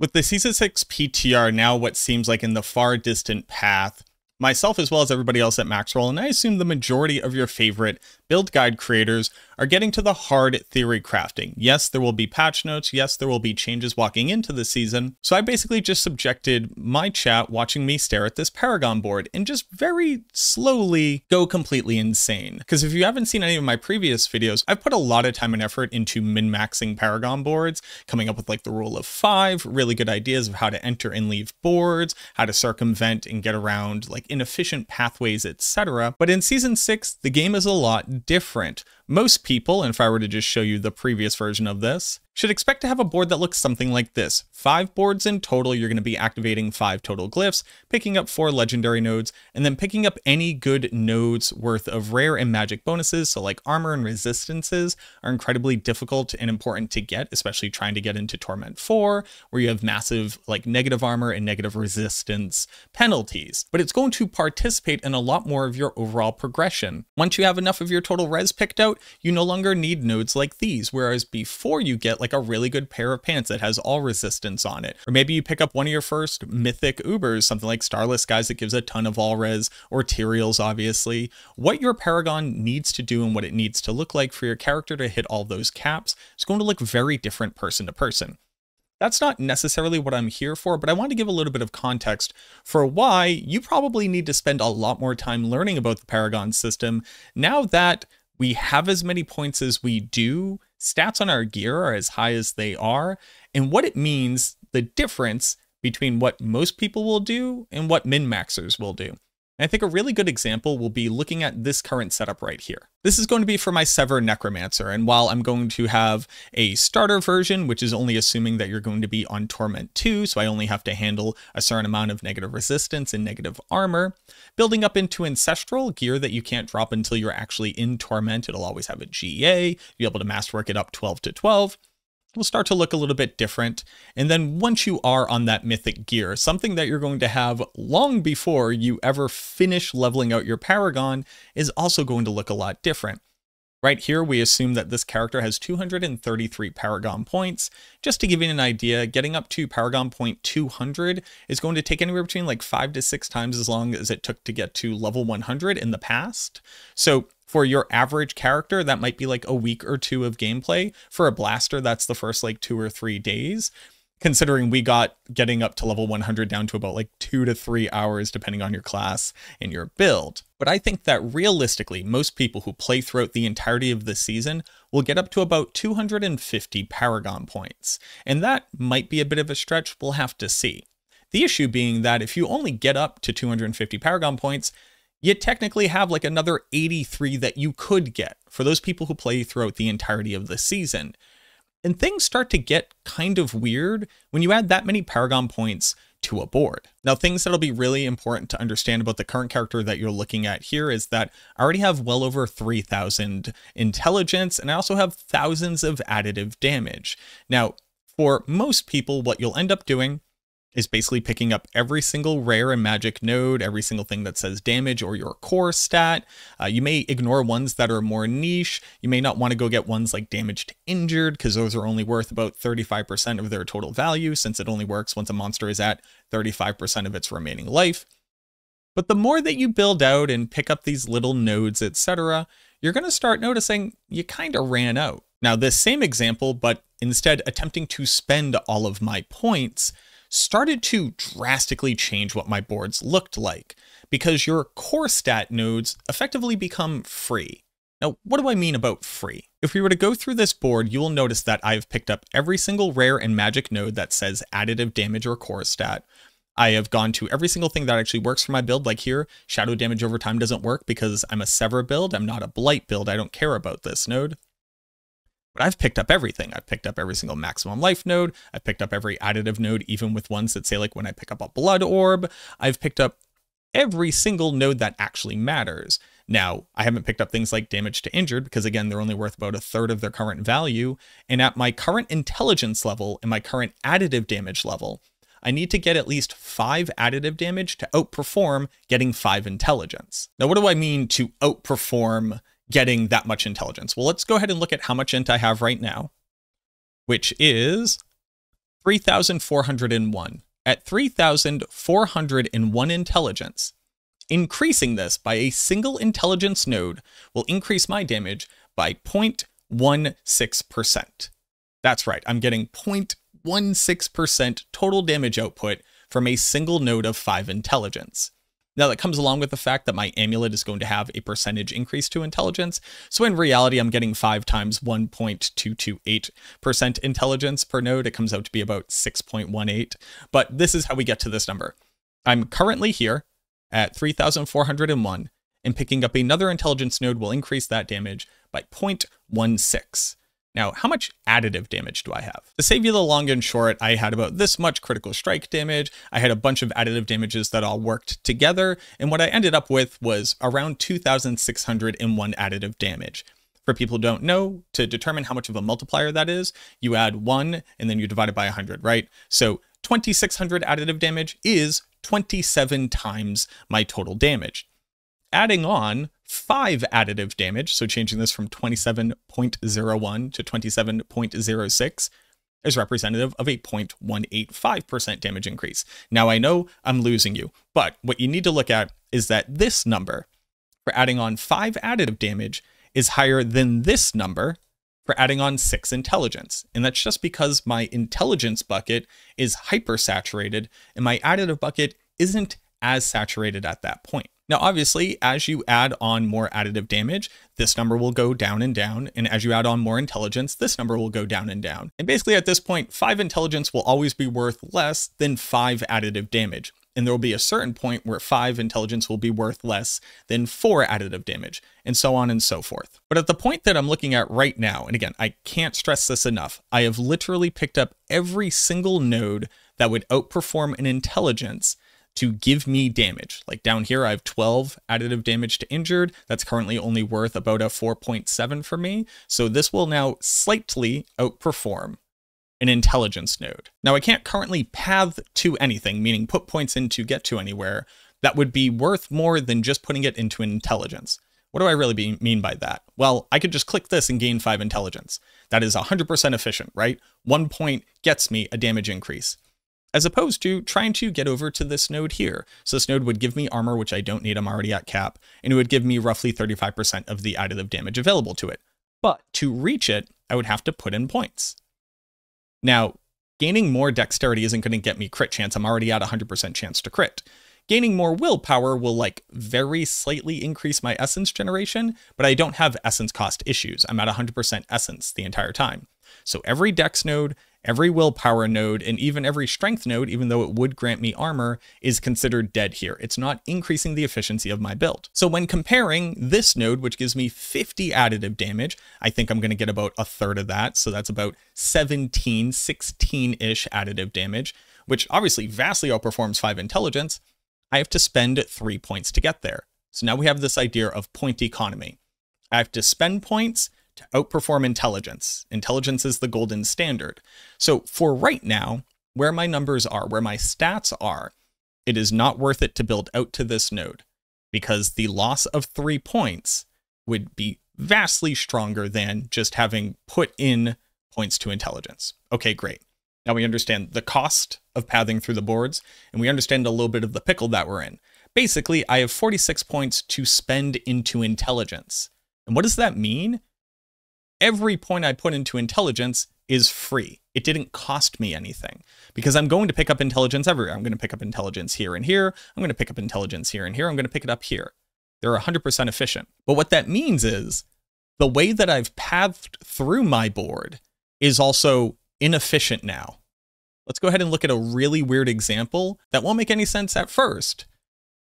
With the Season 6 PTR now what seems like in the far distant path, myself as well as everybody else at Maxroll, and I assume the majority of your favorite build guide creators are getting to the hard theory crafting. Yes, there will be patch notes. Yes, there will be changes walking into the season. So I basically just subjected my chat watching me stare at this Paragon board and just very slowly go completely insane. Because if you haven't seen any of my previous videos, I've put a lot of time and effort into min-maxing Paragon boards, coming up with like the rule of five, really good ideas of how to enter and leave boards, how to circumvent and get around like inefficient pathways, etc. But in season six, the game is a lot different. Most people, and if I were to just show you the previous version of this, should expect to have a board that looks something like this. Five boards in total, you're going to be activating five total glyphs, picking up four legendary nodes, and then picking up any good nodes worth of rare and magic bonuses, so like armor and resistances are incredibly difficult and important to get, especially trying to get into Torment 4, where you have massive like negative armor and negative resistance penalties. But it's going to participate in a lot more of your overall progression. Once you have enough of your total res picked out, you no longer need nodes like these, whereas before you get like like a really good pair of pants that has all resistance on it. Or maybe you pick up one of your first mythic Ubers, something like Starless Skies that gives a ton of all res, or Tyraels, obviously. What your Paragon needs to do and what it needs to look like for your character to hit all those caps is going to look very different person to person. That's not necessarily what I'm here for, but I want to give a little bit of context for why you probably need to spend a lot more time learning about the Paragon system now that we have as many points as we do stats on our gear are as high as they are, and what it means, the difference between what most people will do and what min-maxers will do. And I think a really good example will be looking at this current setup right here. This is going to be for my Sever Necromancer, and while I'm going to have a starter version, which is only assuming that you're going to be on Torment 2, so I only have to handle a certain amount of negative resistance and negative armor, building up into Ancestral, gear that you can't drop until you're actually in Torment, it'll always have a GA, you'll be able to masterwork it up 12 to 12, will start to look a little bit different. And then once you are on that mythic gear, something that you're going to have long before you ever finish leveling out your Paragon is also going to look a lot different. Right here, we assume that this character has 233 Paragon points. Just to give you an idea, getting up to Paragon point 200 is going to take anywhere between like five to six times as long as it took to get to level 100 in the past. So for your average character, that might be like a week or two of gameplay. For a blaster, that's the first like two or three days. Considering we got getting up to level 100 down to about like two to three hours, depending on your class and your build. But I think that realistically, most people who play throughout the entirety of the season will get up to about 250 Paragon points. And that might be a bit of a stretch, we'll have to see. The issue being that if you only get up to 250 Paragon points, you technically have like another 83 that you could get for those people who play throughout the entirety of the season. And things start to get kind of weird when you add that many Paragon points to a board. Now, things that'll be really important to understand about the current character that you're looking at here is that I already have well over 3,000 intelligence, and I also have thousands of additive damage. Now, for most people, what you'll end up doing is basically picking up every single rare and magic node, every single thing that says damage or your core stat. Uh, you may ignore ones that are more niche. You may not want to go get ones like damaged injured because those are only worth about 35% of their total value since it only works once a monster is at 35% of its remaining life. But the more that you build out and pick up these little nodes, etc., you're going to start noticing you kind of ran out. Now, this same example, but instead attempting to spend all of my points, started to drastically change what my boards looked like because your core stat nodes effectively become free. Now, what do I mean about free? If we were to go through this board, you will notice that I've picked up every single rare and magic node that says additive damage or core stat. I have gone to every single thing that actually works for my build, like here, shadow damage over time doesn't work because I'm a Sever build, I'm not a Blight build, I don't care about this node. But I've picked up everything. I've picked up every single maximum life node. I've picked up every additive node, even with ones that say like when I pick up a blood orb. I've picked up every single node that actually matters. Now, I haven't picked up things like damage to injured because again, they're only worth about a third of their current value. And at my current intelligence level and my current additive damage level, I need to get at least five additive damage to outperform getting five intelligence. Now, what do I mean to outperform getting that much intelligence? Well, let's go ahead and look at how much int I have right now, which is 3,401. At 3,401 intelligence, increasing this by a single intelligence node will increase my damage by 0.16%. That's right, I'm getting 0.16% total damage output from a single node of 5 intelligence. Now, that comes along with the fact that my amulet is going to have a percentage increase to intelligence. So in reality, I'm getting 5 times 1.228% intelligence per node. It comes out to be about 6.18. But this is how we get to this number. I'm currently here at 3,401, and picking up another intelligence node will increase that damage by 0.16. Now, how much additive damage do I have? To save you the long and short, I had about this much critical strike damage. I had a bunch of additive damages that all worked together. And what I ended up with was around 2,601 additive damage. For people who don't know, to determine how much of a multiplier that is, you add one and then you divide it by 100, right? So 2,600 additive damage is 27 times my total damage. Adding on 5 additive damage, so changing this from 27.01 to 27.06, is representative of a 0.185% damage increase. Now I know I'm losing you, but what you need to look at is that this number for adding on 5 additive damage is higher than this number for adding on 6 intelligence. And that's just because my intelligence bucket is hypersaturated and my additive bucket isn't as saturated at that point. Now, obviously, as you add on more additive damage, this number will go down and down. And as you add on more intelligence, this number will go down and down. And basically at this point, five intelligence will always be worth less than five additive damage. And there will be a certain point where five intelligence will be worth less than four additive damage, and so on and so forth. But at the point that I'm looking at right now, and again, I can't stress this enough, I have literally picked up every single node that would outperform an intelligence to give me damage. Like down here, I have 12 additive damage to injured. That's currently only worth about a 4.7 for me. So this will now slightly outperform an intelligence node. Now I can't currently path to anything, meaning put points in to get to anywhere, that would be worth more than just putting it into an intelligence. What do I really be, mean by that? Well, I could just click this and gain 5 intelligence. That is 100% efficient, right? One point gets me a damage increase as opposed to trying to get over to this node here. So this node would give me armor, which I don't need, I'm already at cap, and it would give me roughly 35% of the additive damage available to it. But to reach it, I would have to put in points. Now, gaining more dexterity isn't going to get me crit chance, I'm already at 100% chance to crit. Gaining more willpower will like very slightly increase my essence generation, but I don't have essence cost issues. I'm at 100% essence the entire time. So every dex node Every willpower node and even every strength node, even though it would grant me armor, is considered dead here. It's not increasing the efficiency of my build. So when comparing this node, which gives me 50 additive damage, I think I'm going to get about a third of that. So that's about 17, 16-ish additive damage, which obviously vastly outperforms 5 intelligence. I have to spend 3 points to get there. So now we have this idea of point economy. I have to spend points to outperform intelligence. Intelligence is the golden standard. So for right now, where my numbers are, where my stats are, it is not worth it to build out to this node because the loss of three points would be vastly stronger than just having put in points to intelligence. Okay, great. Now we understand the cost of pathing through the boards, and we understand a little bit of the pickle that we're in. Basically, I have 46 points to spend into intelligence. And what does that mean? Every point I put into intelligence is free. It didn't cost me anything because I'm going to pick up intelligence everywhere. I'm going to pick up intelligence here and here. I'm going to pick up intelligence here and here. I'm going to pick it up here. They're 100% efficient. But what that means is the way that I've pathed through my board is also inefficient now. Let's go ahead and look at a really weird example that won't make any sense at first.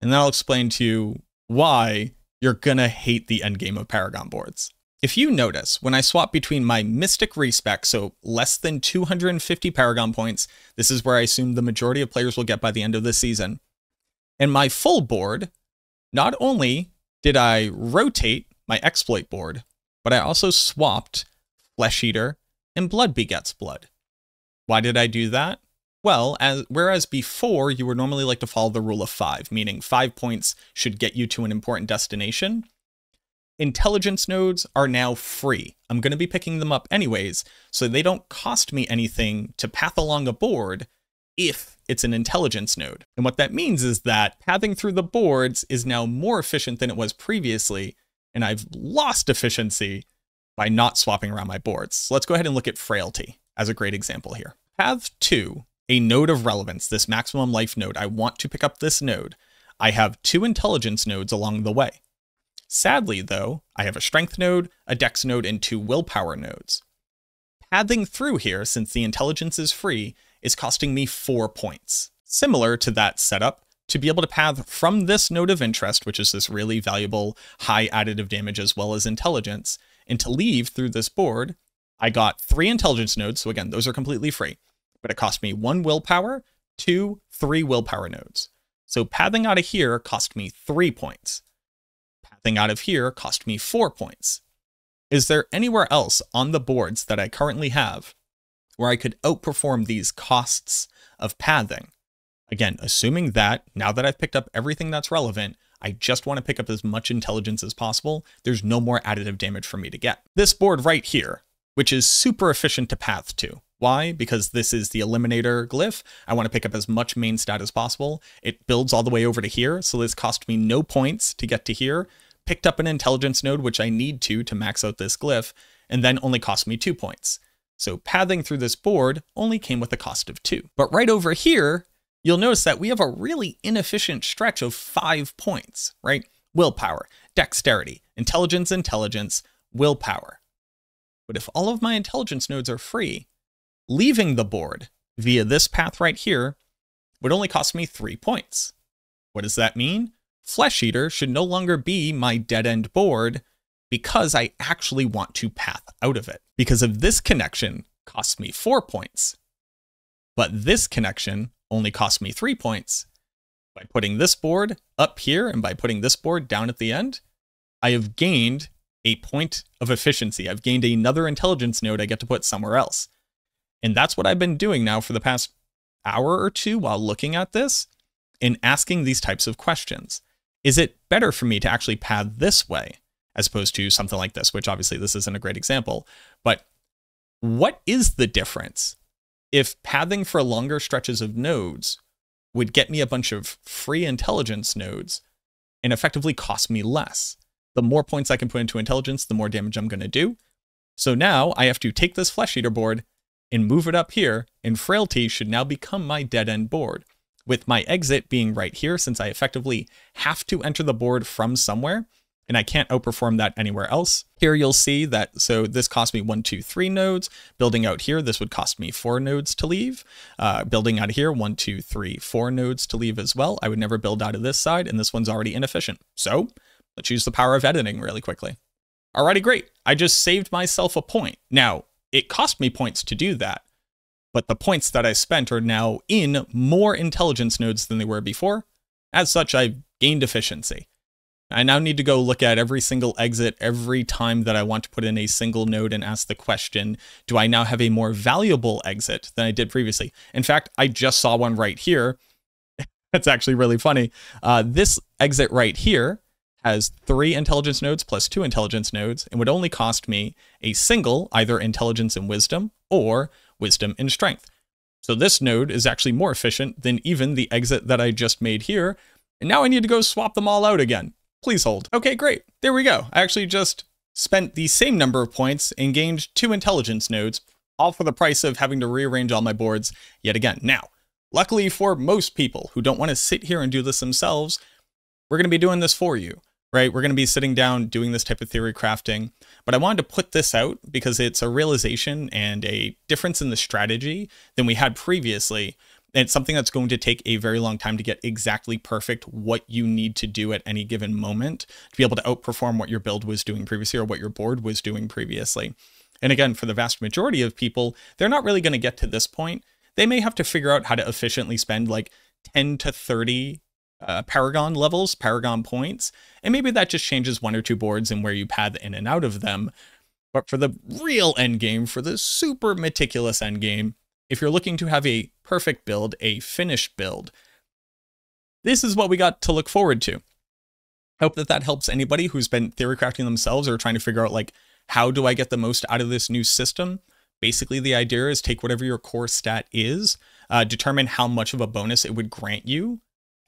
And then I'll explain to you why you're going to hate the endgame of Paragon boards. If you notice, when I swap between my Mystic Respec, so less than 250 Paragon points, this is where I assume the majority of players will get by the end of this season, and my full board, not only did I rotate my exploit board, but I also swapped Flesh Eater and Blood Begets Blood. Why did I do that? Well, as, whereas before you would normally like to follow the rule of five, meaning five points should get you to an important destination, intelligence nodes are now free. I'm going to be picking them up anyways, so they don't cost me anything to path along a board if it's an intelligence node. And what that means is that pathing through the boards is now more efficient than it was previously, and I've lost efficiency by not swapping around my boards. So let's go ahead and look at frailty as a great example here. Path 2, a node of relevance, this maximum life node. I want to pick up this node. I have two intelligence nodes along the way. Sadly, though, I have a strength node, a dex node, and two willpower nodes. Pathing through here, since the intelligence is free, is costing me four points. Similar to that setup, to be able to path from this node of interest, which is this really valuable high additive damage as well as intelligence, and to leave through this board, I got three intelligence nodes. So again, those are completely free, but it cost me one willpower, two, three willpower nodes. So pathing out of here cost me three points. Pathing out of here cost me four points. Is there anywhere else on the boards that I currently have where I could outperform these costs of pathing? Again, assuming that now that I've picked up everything that's relevant, I just want to pick up as much intelligence as possible. There's no more additive damage for me to get. This board right here, which is super efficient to path to. Why? Because this is the Eliminator glyph. I want to pick up as much main stat as possible. It builds all the way over to here, so this cost me no points to get to here. Picked up an intelligence node, which I need to to max out this glyph, and then only cost me two points. So pathing through this board only came with a cost of two. But right over here, you'll notice that we have a really inefficient stretch of five points, right? Willpower, dexterity, intelligence, intelligence, willpower. But if all of my intelligence nodes are free, leaving the board via this path right here would only cost me three points. What does that mean? Flesh Eater should no longer be my dead end board because I actually want to path out of it. Because of this connection costs me four points. But this connection only cost me three points. By putting this board up here and by putting this board down at the end, I have gained a point of efficiency. I've gained another intelligence node I get to put somewhere else. And that's what I've been doing now for the past hour or two while looking at this and asking these types of questions. Is it better for me to actually pad this way as opposed to something like this, which obviously this isn't a great example, but what is the difference if pathing for longer stretches of nodes would get me a bunch of free intelligence nodes and effectively cost me less? The more points I can put into intelligence, the more damage I'm going to do. So now I have to take this flesh eater board and move it up here, and Frailty should now become my dead end board, with my exit being right here since I effectively have to enter the board from somewhere, and I can't outperform that anywhere else. Here you'll see that, so this cost me one, two, three nodes. Building out here, this would cost me four nodes to leave. Uh, building out of here, one, two, three, four nodes to leave as well. I would never build out of this side, and this one's already inefficient. So let's use the power of editing really quickly. Alrighty, great. I just saved myself a point. Now, it cost me points to do that, but the points that I spent are now in more intelligence nodes than they were before. As such, I've gained efficiency. I now need to go look at every single exit every time that I want to put in a single node and ask the question, do I now have a more valuable exit than I did previously? In fact, I just saw one right here. That's actually really funny. Uh, this exit right here has three intelligence nodes plus two intelligence nodes and would only cost me a single, either intelligence and wisdom or wisdom and strength. So this node is actually more efficient than even the exit that I just made here. And now I need to go swap them all out again. Please hold. Okay, great. There we go. I actually just spent the same number of points and gained two intelligence nodes, all for the price of having to rearrange all my boards yet again. Now, luckily for most people who don't want to sit here and do this themselves, we're going to be doing this for you right? We're going to be sitting down doing this type of theory crafting. But I wanted to put this out because it's a realization and a difference in the strategy than we had previously. And it's something that's going to take a very long time to get exactly perfect what you need to do at any given moment to be able to outperform what your build was doing previously or what your board was doing previously. And again, for the vast majority of people, they're not really going to get to this point. They may have to figure out how to efficiently spend like 10 to 30 uh, Paragon levels, Paragon points, and maybe that just changes one or two boards and where you path in and out of them. But for the real end game, for the super meticulous end game, if you're looking to have a perfect build, a finished build, this is what we got to look forward to. I hope that that helps anybody who's been theory crafting themselves or trying to figure out like, how do I get the most out of this new system? Basically, the idea is take whatever your core stat is, uh, determine how much of a bonus it would grant you,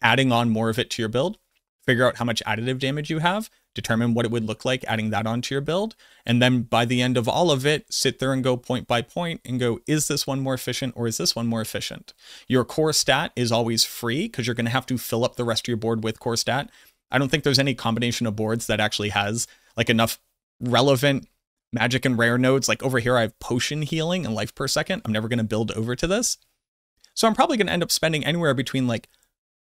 adding on more of it to your build, figure out how much additive damage you have, determine what it would look like adding that onto your build, and then by the end of all of it, sit there and go point by point and go, is this one more efficient or is this one more efficient? Your core stat is always free because you're going to have to fill up the rest of your board with core stat. I don't think there's any combination of boards that actually has like enough relevant magic and rare nodes. Like over here, I have potion healing and life per second. I'm never going to build over to this. So I'm probably going to end up spending anywhere between like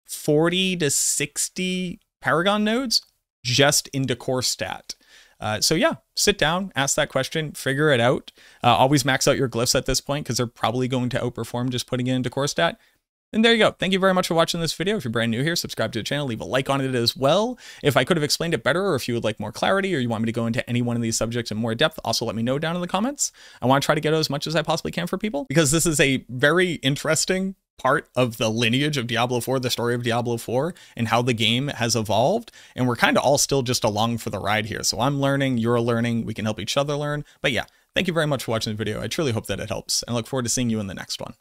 40 to 60 Paragon nodes just into core stat. Uh, so yeah, sit down, ask that question, figure it out. Uh, always max out your glyphs at this point because they're probably going to outperform just putting it into core stat. And there you go. Thank you very much for watching this video. If you're brand new here, subscribe to the channel, leave a like on it as well. If I could have explained it better or if you would like more clarity or you want me to go into any one of these subjects in more depth, also let me know down in the comments. I want to try to get as much as I possibly can for people because this is a very interesting part of the lineage of Diablo 4, the story of Diablo 4, and how the game has evolved. And we're kind of all still just along for the ride here. So I'm learning, you're learning, we can help each other learn. But yeah, thank you very much for watching the video. I truly hope that it helps and look forward to seeing you in the next one.